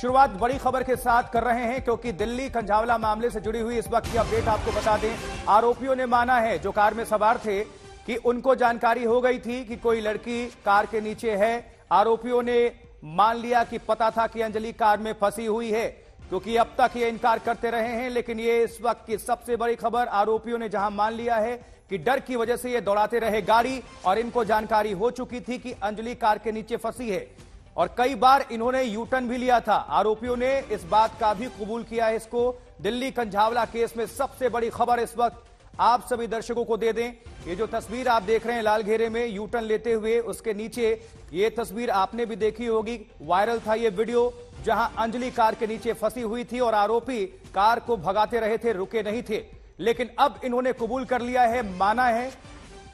शुरुआत बड़ी खबर के साथ कर रहे हैं, क्योंकि दिल्ली कंझावला मामले से जुड़ी हुई इस वक्त की अपडेट आपको बता दें। आरोपियों ने माना है, जो कार में सवार थे, कि उनको जानकारी हो गई थी कि कोई लड़की कार के नीचे है। आरोपियों ने मान लिया कि पता था कि अंजलि कार में फंसी हुई है, क्योंकि अब तक ये इनकार करते रहे हैं, लेकिन ये इस वक्त की सबसे बड़ी खबर आरोपियों ने जहाँ मान लिया है कि डर की वजह से ये दौड़ाते रहे गाड़ी, और इनको जानकारी हो चुकी थी कि अंजलि कार के नीचे फंसी है। और कई बार इन्होंने यूटर्न भी लिया था। आरोपियों ने इस बात का भी कबूल किया है इसको। दिल्ली कंझावला केस में सबसे बड़ी खबर इस वक्त आप सभी दर्शकों को दे दें। ये जो तस्वीर आप देख रहे हैं लाल घेरे में यूटर्न लेते हुए, उसके नीचे ये तस्वीर आपने भी देखी होगी। वायरल था ये वीडियो, जहाँ अंजलि कार के नीचे फंसी हुई थी और आरोपी कार को भगाते रहे थे, रुके नहीं थे। लेकिन अब इन्होंने कबूल कर लिया है, माना है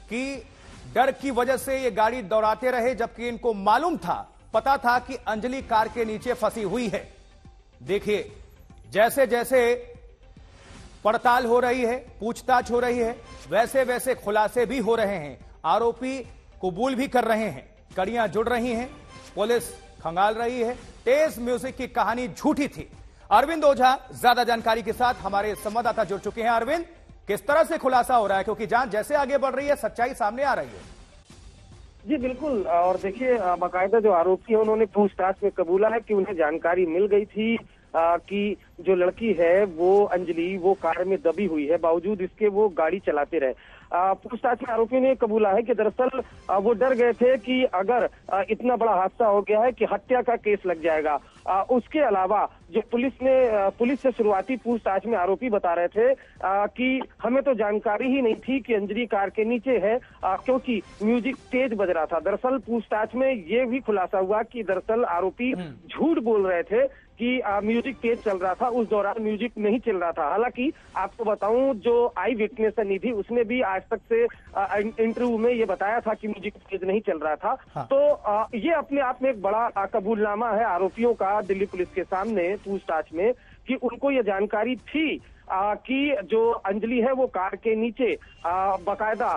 कि डर की वजह से ये गाड़ी दौड़ाते रहे, जबकि इनको मालूम था पता था कि अंजलि कार के नीचे फंसी हुई है। देखिए जैसे जैसे पड़ताल हो रही है, पूछताछ हो रही है वैसे वैसे खुलासे भी हो रहे हैं। आरोपी कबूल भी कर रहे हैं। कड़ियाँ जुड़ रही हैं, पुलिस खंगाल रही है, तेज म्यूज़िक की कहानी झूठी थी। अरविंद ओझा, ज़्यादा जानकारी के साथ हमारे संवाददाता जुड़ चुके हैं। अरविंद, किस तरह से खुलासा हो रहा है? क्योंकि जाँच जैसे आगे बढ़ रही है, सच्चाई सामने आ रही है। जी, बिल्कुल। और देखिए बाकायदा जो आरोपी है, उन्होंने पूछताछ में कबूला है कि उन्हें जानकारी मिल गई थी। कि जो लड़की है वो अंजलि वो कार में दबी हुई है बावजूद इसके वो गाड़ी चलाते रहे। पूछताछ में आरोपी ने कबूला है कि दरअसल वो डर गए थे कि अगर इतना बड़ा हादसा हो गया है कि हत्या का केस लग जाएगा। उसके अलावा जो पुलिस ने पुलिस से शुरुआती पूछताछ में आरोपी बता रहे थे कि हमें तो जानकारी ही नहीं थी कि अंजलि कार के नीचे है क्योंकि म्यूज़िक तेज बज रहा था। दरअसल पूछताछ में ये भी खुलासा हुआ कि दरअसल आरोपी हम्म। झूठ बोल रहे थे कि म्यूज़िक तेज चल रहा था उस दौरान म्यूज़िक नहीं चल रहा था। हालाँकि आपको बताऊँ जो आई विटनेस है निधि उसने भी आज तक से इंटरव्यू में ये बताया था कि म्यूज़िक तेज नहीं चल रहा था। हाँ। तो आ, ये अपने आप में एक बड़ा कबूलनामा है आरोपियों का दिल्ली पुलिस के सामने पूछताछ में। कि उनको ये जानकारी थी आ, कि जो अंजलि है वो कार के नीचे बकायदा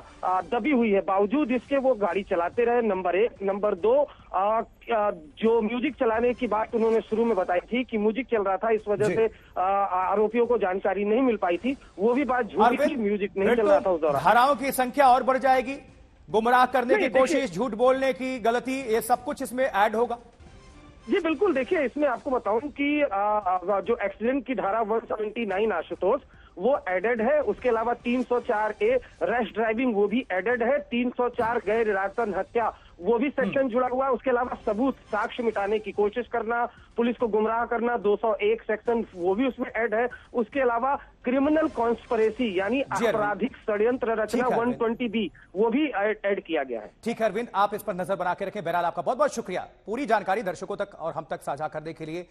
दबी हुई है। बावजूद इसके वो गाड़ी चलाते रहे नंबर एक। नंबर दो आ, जो म्यूज़िक चलाने की बात उन्होंने शुरू में बताई थी कि म्यूज़िक चल रहा था इस वजह से आरोपियों को जानकारी नहीं मिल पाई थी। वो भी बात झूठी थी म्यूज़िक नहीं चल रहा था उस दौरान। धाराओं की संख्या और बढ़ जाएगी। गुमराह करने की कोशिश झूठ बोलने की गलती ये सब कुछ इसमें ऐड होगा। जी बिल्कुल। देखिए इसमें आपको बताऊँ कि आ, जो एक्सीडेंट की धारा 179 आशुतोष वो एडेड है। उसके अलावा 304 ए रैश ड्राइविंग वो भी एडेड है। 304 गैर इरादतन हत्या वो भी सेक्शन हम्म। जुड़ा हुआ है। उसके अलावा सबूत साक्ष्य मिटाने की कोशिश करना पुलिस को गुमराह करना 201 सेक्शन वो भी उसमें ऐड है। उसके अलावा क्रिमिनल कॉन्स्परेसी यानी आपराधिक षड्यंत्र रचना 120 बी वो भी ऐड किया गया है। ठीक है अरविंद आप इस पर नज़र बना के रखें। बहरहाल आपका बहुत बहुत शुक्रिया। पूरी जानकारी दर्शकों तक और हम तक साझा करने के लिए।